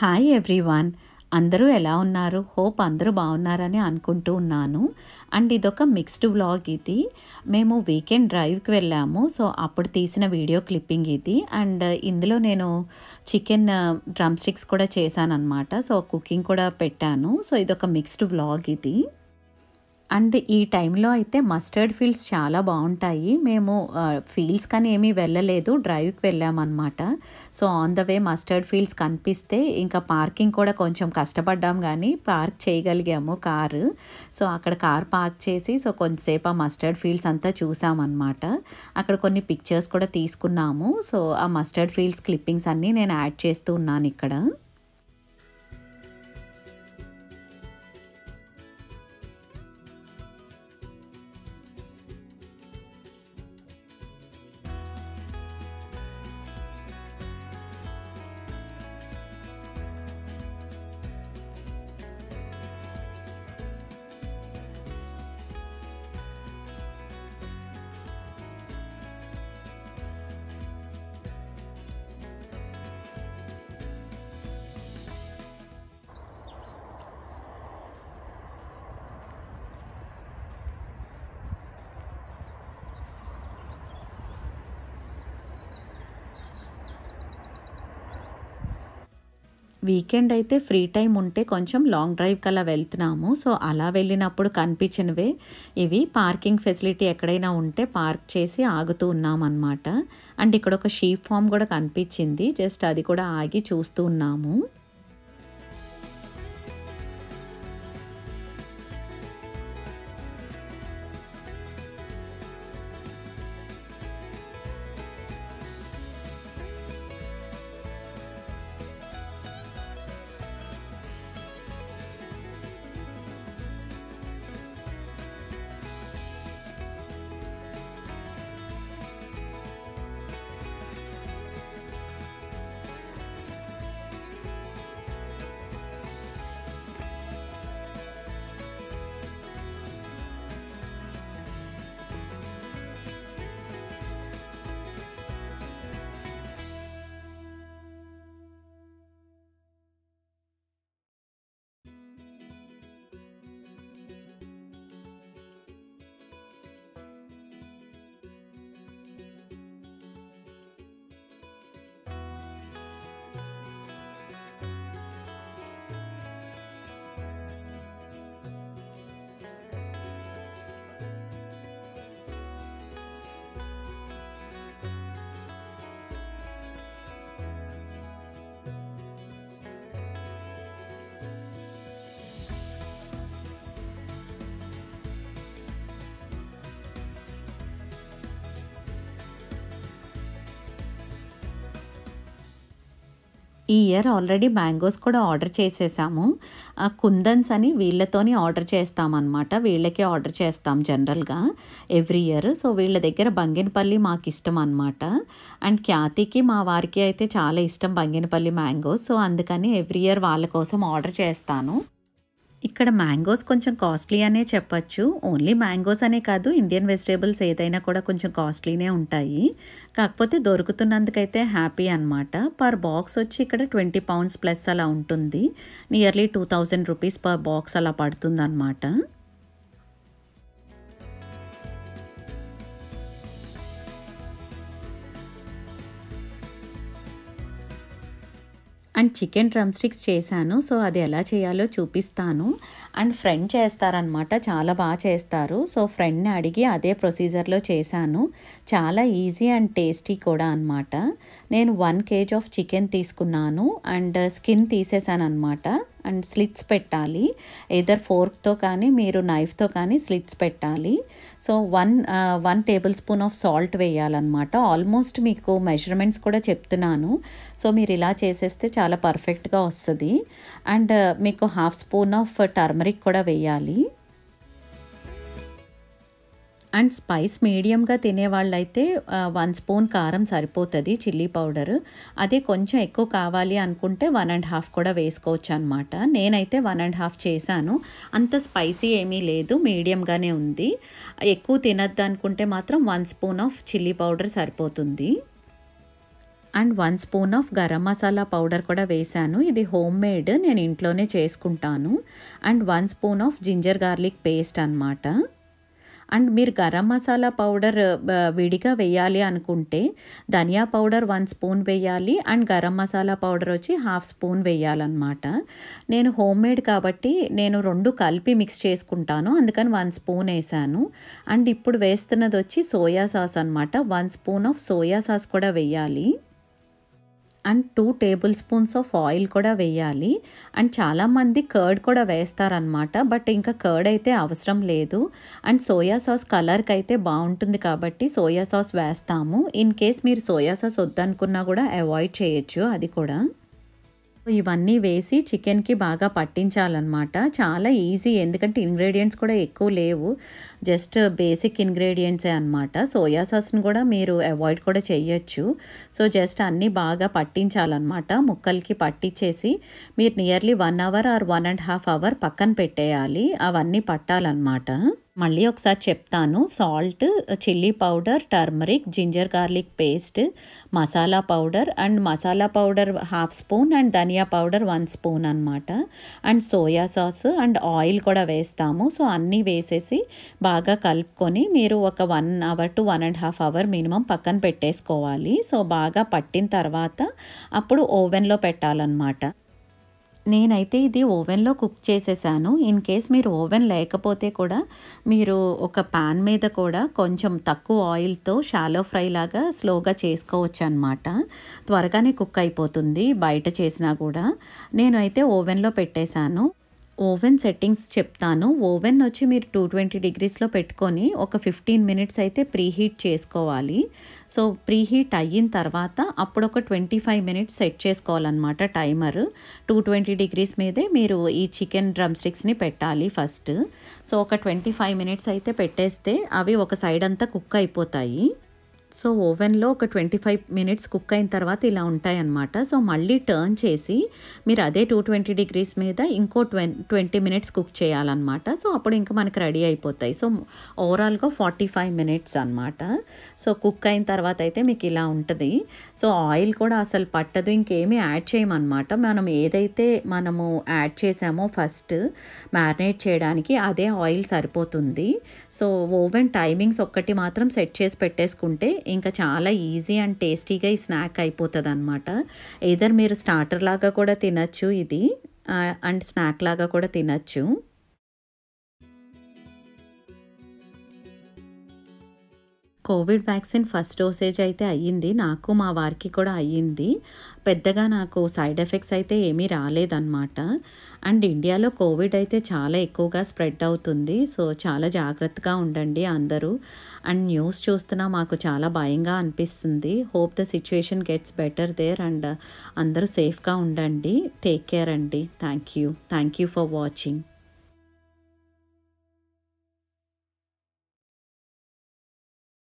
Hi everyone అందరూ ఎలా ఉన్నారు? హోప్ అందరూ బాగున్నారని అనుకుంటూ ఉన్నాను. అండ్ ఇదొక మిక్స్డ్ వ్లాగ్ ఇది. మేము వీకెండ్ డ్రైవ్కి వెళ్ళాము. సో అప్పుడు తీసిన వీడియో క్లిప్పింగ్ ఇది. అండ్ ఇందులో నేను చికెన్ డ్రమ్ స్టిక్స్ కూడా చేశాను అనమాట సో కుకింగ్ కూడా పెట్టాను. సో ఇదొక మిక్స్డ్ వ్లాగ్ ఇది. అండ్ ఈ టైంలో అయితే మస్టర్డ్ ఫీల్డ్స్ చాలా బాగుంటాయి. మేము ఫీల్డ్స్ కానీ ఏమీ వెళ్ళలేదు. డ్రైవ్కి వెళ్ళామన్నమాట. So on the way mustard fields కనిపిస్తే ఇంకా పార్కింగ్ కూడా కొంచెం కష్టపడ్డాం కానీ పార్క్ చేయగలిగాము కారు. సో అక్కడ కార్ పార్క్ చేసి సో కొంచెంసేపు ఆ మస్టర్డ్ ఫీల్డ్స్ అంతా చూసామన్నమాట. అక్కడ కొన్ని పిక్చర్స్ కూడా తీసుకున్నాము. సో ఆ మస్టర్డ్ ఫీల్డ్స్ క్లిప్పింగ్స్ అన్నీ నేను యాడ్ చేస్తూ ఉన్నాను ఇక్కడ. వీకెండ్ అయితే ఫ్రీ టైం ఉంటే కొంచెం లాంగ్ డ్రైవ్కి అలా వెళ్తున్నాము. సో అలా వెళ్ళినప్పుడు కనిపించినవే. ఇవి పార్కింగ్ ఫెసిలిటీ ఎక్కడైనా ఉంటే పార్క్ చేసి ఆగుతూ ఉన్నాం అండ్ ఇక్కడ ఒక షీప్ ఫామ్ కూడా కనిపించింది. జస్ట్ అది కూడా ఆగి చూస్తూ ఉన్నాము. ఈ ఇయర్ ఆల్రెడీ మ్యాంగోస్ కూడా ఆర్డర్ చేసేసాము. కుందన్స్ అని వీళ్ళతోని ఆర్డర్ చేస్తామన్నమాట. వీళ్ళకే ఆర్డర్ చేస్తాం జనరల్గా ఎవ్రీ ఇయర్. సో వీళ్ళ దగ్గర బంగినపల్లి మాకు ఇష్టం అనమాట అండ్ ఖ్యాతికి మా వారికి అయితే చాలా ఇష్టం బంగినపల్లి మ్యాంగోస్. సో అందుకని ఎవ్రీ ఇయర్ వాళ్ళ కోసం ఆర్డర్ చేస్తాను. ఇక్కడ మ్యాంగోస్ కొంచెం కాస్ట్లీ అనే చెప్పచ్చు. ఓన్లీ మ్యాంగోస్ అనే కాదు ఇండియన్ వెజిటేబుల్స్ ఏదైనా కూడా కొంచెం కాస్ట్లీనే ఉంటాయి. కాకపోతే దొరుకుతున్నందుకైతే హ్యాపీ అనమాట పర్ బాక్స్ వచ్చి ఇక్కడ ట్వంటీ పౌండ్స్ ప్లస్ అలా ఉంటుంది. Nearly two thousand rupees per box అలా పడుతుంది అండ్ చికెన్ డ్రమ్ స్టిక్స్ చేశాను. సో అది ఎలా చేయాలో చూపిస్తాను. అండ్ ఫ్రెండ్ చేస్తారనమాట చాలా బాగా చేస్తారు. సో ఫ్రెండ్ని అడిగి అదే ప్రొసీజర్లో చేశాను. చాలా ఈజీ అండ్ టేస్టీ కూడా అనమాట నేను వన్ కేజ్ ఆఫ్ చికెన్ తీసుకున్నాను. అండ్ స్కిన్ తీసేసాను అనమాట అండ్ స్లిట్స్ పెట్టాలి. ఏదర్ ఫోర్క్తో కానీ మీరు నైఫ్తో కానీ స్లిట్స్ పెట్టాలి. So one one tablespoon of salt వేయాలన్నమాట. ఆల్మోస్ట్ మీకు మెజర్మెంట్స్ కూడా చెప్తున్నాను. సో మీరు ఇలా చేసేస్తే చాలా పర్ఫెక్ట్గా వస్తుంది. అండ్ uh, మీకు హాఫ్ స్పూన్ ఆఫ్ టర్మరిక్ కూడా వేయాలి. అండ్ స్పైస్ మీడియంగా తినేవాళ్ళైతే వన్ స్పూన్ కారం సరిపోతుంది చిల్లీ పౌడర్. అదే కొంచెం ఎక్కువ కావాలి అనుకుంటే వన్ అండ్ హాఫ్ కూడా వేసుకోవచ్చు అనమాట నేనైతే వన్ అండ్ హాఫ్ చేశాను. అంత స్పైసీ ఏమీ లేదు మీడియంగానే ఉంది. ఎక్కువ తినద్దు అనుకుంటే మాత్రం one spoon of chilli powder సరిపోతుంది. And one spoon of garam masala powder కూడా వేశాను. ఇది హోమ్ మేడ్ నేను ఇంట్లోనే చేసుకుంటాను. And one spoon of ginger garlic paste అనమాట అండ్ మీరు గరం మసాలా పౌడర్ విడిగా వేయాలి అనుకుంటే ధనియా పౌడర్ వన్ స్పూన్ వేయాలి అండ్ గరం మసాలా పౌడర్ వచ్చి హాఫ్ స్పూన్ వేయాలన్నమాట. నేను హోమ్ మేడ్ కాబట్టి నేను రెండు కలిపి మిక్స్ చేసుకుంటాను. అందుకని వన్ స్పూన్ వేసాను. అండ్ ఇప్పుడు వేస్తున్నది వచ్చి సోయా సాస్ అనమాట one spoon of soya sauce కూడా వేయాలి. And two tablespoons of oil కూడా వేయాలి. అండ్ చాలామంది కర్డ్ కూడా వేస్తారనమాట బట్ ఇంకా కర్డ్ అయితే అవసరం లేదు. అండ్ సోయా సాస్ కలర్కి అయితే బాగుంటుంది కాబట్టి సోయా సాస్ వేస్తాము. ఇన్ కేస్ మీరు సోయా సాస్ వద్దనుకున్నా కూడా అవాయిడ్ చేయొచ్చు అది కూడా. ఇవన్నీ వేసి చికెన్కి బాగా పట్టించాలన్నమాట. చాలా ఈజీ ఎందుకంటే ఇంగ్రీడియంట్స్ కూడా ఎక్కువ లేవు. జస్ట్ బేసిక్ ఇంగ్రీడియంట్సే అనమాట సోయా సాస్ని కూడా మీరు అవాయిడ్ కూడా చేయొచ్చు. సో జస్ట్ అన్నీ బాగా పట్టించాలన్నమాట. ముక్కలకి పట్టించేసి మీరు nearly one hour or one and half hour పక్కన పెట్టేయాలి. అవన్నీ పట్టాలన్నమాట. మళ్ళీ ఒకసారి చెప్తాను. Salt chilli powder turmeric ginger garlic paste masala powder and masala powder half spoon and dhaniya powder one spoon అనమాట and soya sauce and oil కూడా వేస్తాము. సో అన్నీ వేసేసి బాగా కలుపుకొని మీరు ఒక one hour to one and half hour minimum పక్కన పెట్టేసుకోవాలి. సో బాగా పట్టిన తర్వాత అప్పుడు ఓవెన్లో పెట్టాలన్నమాట. నేనైతే ఇది ఓవెన్లో కుక్ చేసేసాను. ఇన్ కేస్ మీరు ఓవెన్ లేకపోతే కూడా మీరు ఒక పాన్ మీద కూడా కొంచెం తక్కువ ఆయిల్తో షాలో ఫ్రై లాగా స్లోగా చేసుకోవచ్చు అనమాట త్వరగానే కుక్ అయిపోతుంది బయట చేసినా కూడా. నేను అయితే ఓవెన్లో పెట్టేశాను. ఓవెన్ సెట్టింగ్స్ చెప్తాను. ఓవెన్ వచ్చి మీరు టూ ట్వంటీ డిగ్రీస్లో పెట్టుకొని ఒక ఫిఫ్టీన్ మినిట్స్ అయితే ప్రీహీట్ చేసుకోవాలి. సో ప్రీహీట్ అయిన తర్వాత అప్పుడు ఒక ట్వంటీ ఫైవ్ మినిట్స్ సెట్ చేసుకోవాలన్నమాట టైమర్. టూ ట్వంటీ డిగ్రీస్ మీదే మీరు ఈ చికెన్ డ్రమ్ స్టిక్స్ని పెట్టాలి ఫస్ట్. సో ఒక ట్వంటీ ఫైవ్ మినిట్స్ అయితే పెట్టేస్తే అవి ఒక సైడ్ అంతా కుక్ అయిపోతాయి. సో ఓవెన్లో ఒక ట్వంటీ ఫైవ్ మినిట్స్ కుక్ అయిన తర్వాత ఇలా ఉంటాయన్నమాట. సో మళ్ళీ టర్న్ చేసి మీరు అదే టూ ట్వంటీ డిగ్రీస్ మీద ఇంకో ట్వం ట్వంటీ మినిట్స్ కుక్ చేయాలన్నమాట. సో అప్పుడు ఇంకా మనకి రెడీ అయిపోతాయి. సో ఓవరాల్గా ఫార్టీ ఫైవ్ మినిట్స్ అనమాట సో కుక్ అయిన తర్వాత అయితే మీకు ఇలా ఉంటుంది. సో ఆయిల్ కూడా అసలు పట్టదు. ఇంకేమీ యాడ్ చేయమన్నమాట. మనం ఏదైతే మనము యాడ్ చేసామో ఫస్ట్ మ్యారినేట్ చేయడానికి అదే ఆయిల్ సరిపోతుంది. సో ఓవెన్ టైమింగ్స్ ఒక్కటి మాత్రం సెట్ చేసి పెట్టేసుకుంటే ఇంకా చాలా ఈజీ అండ్ టేస్టీగా ఈ స్నాక్ అయిపోతుంది అనమాట ఏదర్ మీరు స్టార్టర్ లాగా కూడా తినచ్చు ఇది అండ్ స్నాక్ లాగా కూడా తినచ్చు. కోవిడ్ వ్యాక్సిన్ ఫస్ట్ డోసేజ్ అయితే అయ్యింది. నాకు మా వారికి కూడా అయ్యింది. పెద్దగా నాకు సైడ్ ఎఫెక్ట్స్ అయితే ఏమీ రాలేదన్నమాట. అండ్ ఇండియాలో కోవిడ్ అయితే చాలా ఎక్కువగా స్ప్రెడ్ అవుతుంది. సో చాలా జాగ్రత్తగా ఉండండి అందరూ. అండ్ న్యూస్ చూస్తున్నా మాకు చాలా భయంగా అనిపిస్తుంది. Hope the situation gets better there and అందరూ సేఫ్గా ఉండండి. టేక్ కేర్ అండి. Thank you. Thank you for watching.